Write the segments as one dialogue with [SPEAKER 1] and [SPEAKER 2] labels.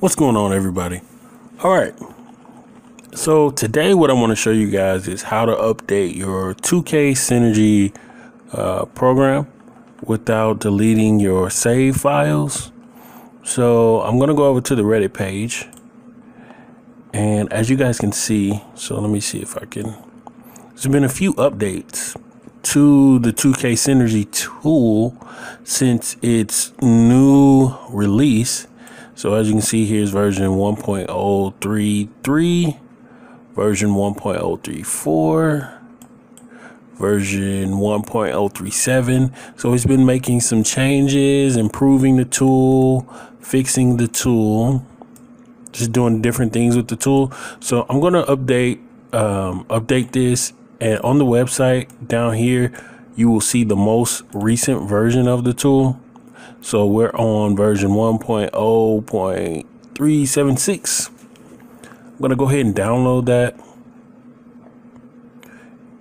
[SPEAKER 1] What's going on, everybody? All right. So, today, what I want to show you guys is how to update your 2K Synergy uh, program without deleting your save files. So, I'm going to go over to the Reddit page. And as you guys can see, so let me see if I can. There's been a few updates to the 2K Synergy tool since its new release. So as you can see, here's version 1.033, version 1.034, version 1.037. So it's been making some changes, improving the tool, fixing the tool, just doing different things with the tool. So I'm going to update um, update this and on the website down here you will see the most recent version of the tool so we're on version 1.0.376. I'm going to go ahead and download that.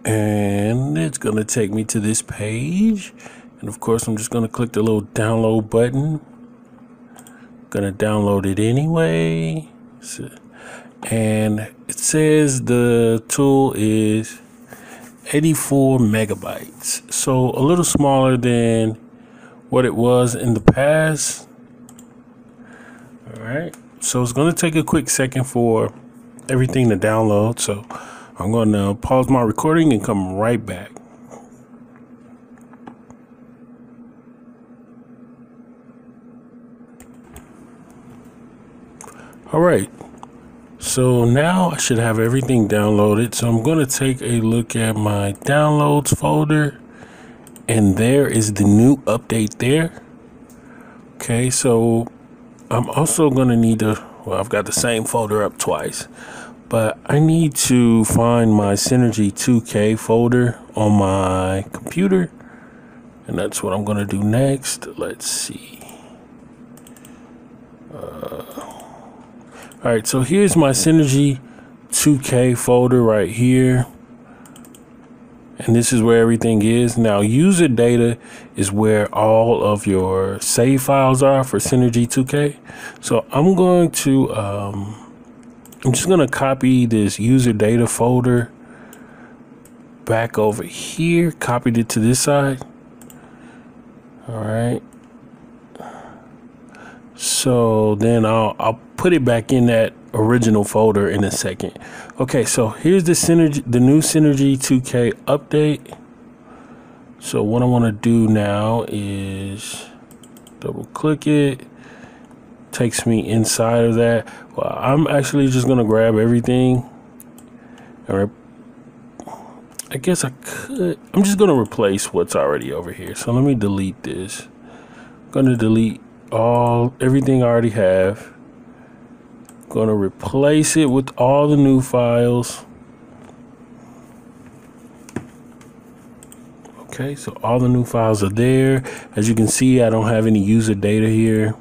[SPEAKER 1] And it's going to take me to this page. And of course, I'm just going to click the little download button. Going to download it anyway. And it says the tool is 84 megabytes. So a little smaller than what it was in the past. All right. So it's going to take a quick second for everything to download. So I'm going to pause my recording and come right back. All right. So now I should have everything downloaded. So I'm going to take a look at my downloads folder and there is the new update there. Okay, so I'm also gonna need to, well, I've got the same folder up twice, but I need to find my Synergy 2K folder on my computer, and that's what I'm gonna do next. Let's see. Uh, all right, so here's my Synergy 2K folder right here and this is where everything is. Now, user data is where all of your save files are for Synergy 2K. So I'm going to, um, I'm just going to copy this user data folder back over here, copied it to this side. All right. So then I'll, I'll put it back in that original folder in a second. Okay, so here's the synergy, the new Synergy 2K update. So what I want to do now is double click it. Takes me inside of that. Well, I'm actually just gonna grab everything. All I guess I could. I'm just gonna replace what's already over here. So let me delete this. I'm gonna delete all everything I already have. Gonna replace it with all the new files. Okay, so all the new files are there. As you can see, I don't have any user data here.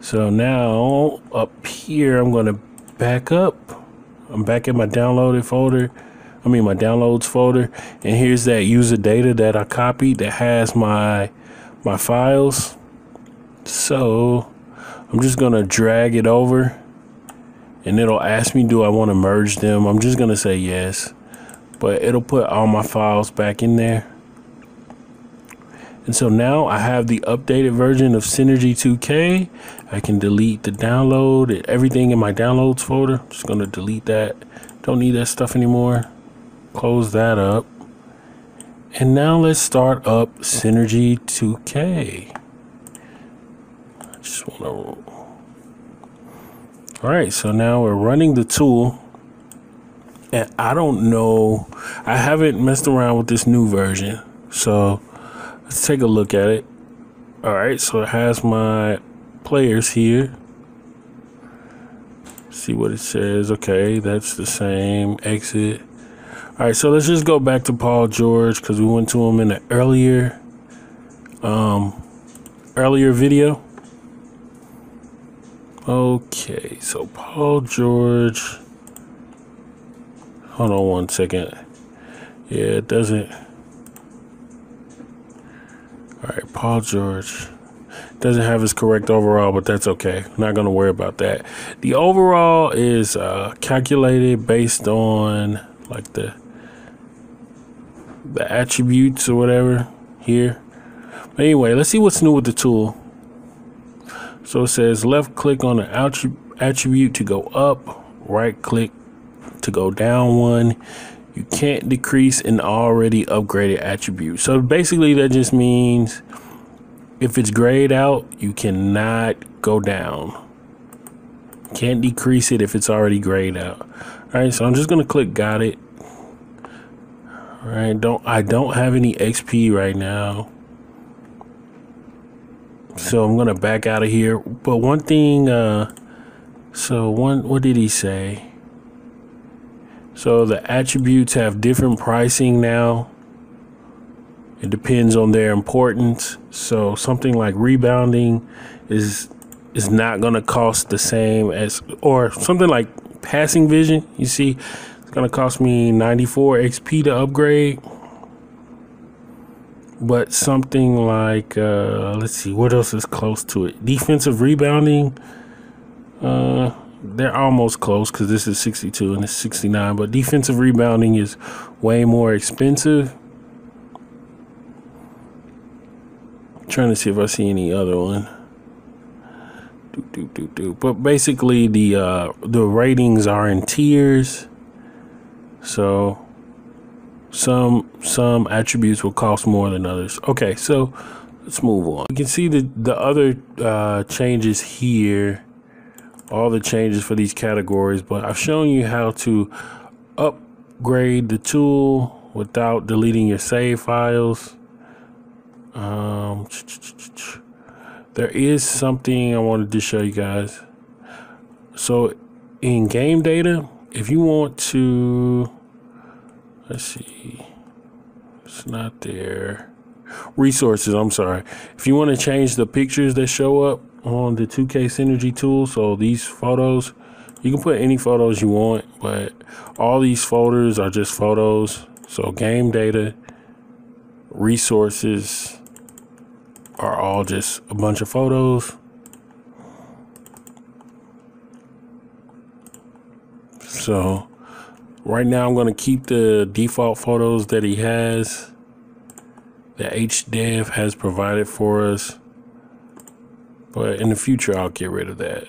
[SPEAKER 1] So now up here, I'm gonna back up. I'm back in my downloaded folder. I mean my downloads folder. And here's that user data that I copied that has my my files. So I'm just going to drag it over and it'll ask me, do I want to merge them? I'm just going to say yes, but it'll put all my files back in there. And so now I have the updated version of Synergy 2K. I can delete the download, everything in my downloads folder. Just going to delete that. Don't need that stuff anymore. Close that up. And now let's start up Synergy 2K just want to. All right, so now we're running the tool. And I don't know, I haven't messed around with this new version. So let's take a look at it. All right, so it has my players here. See what it says. Okay, that's the same. Exit. All right, so let's just go back to Paul George because we went to him in an earlier, um, earlier video. Okay, so Paul George. Hold on one second. Yeah, it doesn't. All right, Paul George. doesn't have his correct overall, but that's okay. Not going to worry about that. The overall is uh, calculated based on like the the attributes or whatever here. But anyway, let's see what's new with the tool. So it says left click on the attribute to go up, right click to go down one. You can't decrease an already upgraded attribute. So basically that just means if it's grayed out, you cannot go down. Can't decrease it if it's already grayed out. All right, so I'm just gonna click got it. All right, don't I don't have any XP right now. So I'm gonna back out of here. But one thing, uh, so one, what did he say? So the attributes have different pricing now. It depends on their importance. So something like rebounding is is not to cost the same as or something like passing vision. You see, it's to cost me 94 XP to upgrade. But something like uh, let's see what else is close to it. Defensive rebounding uh, they're almost close because this is 62 and it's 69 but defensive rebounding is way more expensive trying to see if I see any other one. Do, do, do, do. But basically, the uh, the ratings are in tiers. So some some attributes will cost more than others. Okay, so let's move on. You can see the the other uh, changes here, all the changes for these categories. But I've shown you how to upgrade the tool without deleting your save files. Um, there is something I wanted to show you guys. So in game data, if you want to, let's see, it's not there. Resources, I'm sorry. If you want to change the pictures that show up on the 2K Synergy tool, so these photos, you can put any photos you want, but all these folders are just photos. So game data, resources, are all just a bunch of photos. So right now I'm going to keep the default photos that he has that HDev has provided for us. But in the future, I'll get rid of that.